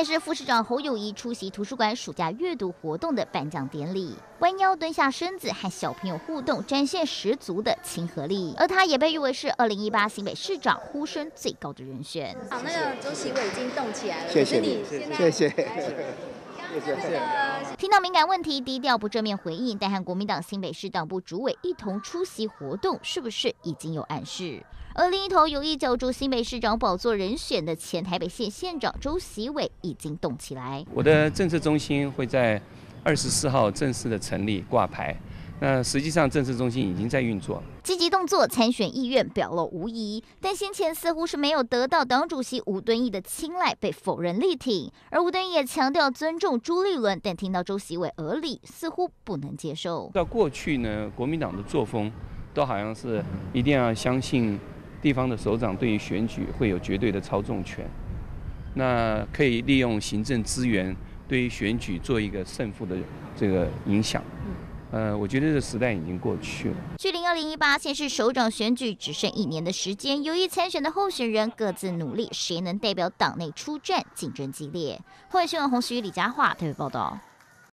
北市副市长侯友谊出席图书馆暑假阅读活动的颁奖典礼，弯腰蹲下身子和小朋友互动，展现十足的亲和力。而他也被誉为是二零一八新北市长呼声最高的人选。好，那个周习伟已经动起来了，谢谢你，谢谢。听到敏感问题，低调不正面回应，但和国民党新北市党部主委一同出席活动，是不是已经有暗示？而另一头有意角逐新北市长宝座人选的前台北县县长周习伟已经动起来。我的政策中心会在二十四号正式的成立挂牌，那实际上政治中心已经在运作，积极动作，参选意愿表露无遗。但先前似乎是没有得到党主席吴敦义的青睐，被否认力挺。而吴敦义也强调尊重朱立伦，但听到周习伟耳里，似乎不能接受。到过去呢，国民党的作风都好像是一定要相信。地方的首长对于选举会有绝对的操纵权，那可以利用行政资源对于选举做一个胜负的这个影响。呃，我觉得这时代已经过去了。距离二零一八县市首长选举只剩一年的时间，有意参选的候选人各自努力，谁能代表党内出战，竞争激烈。欢迎新闻红徐李佳桦特别报道。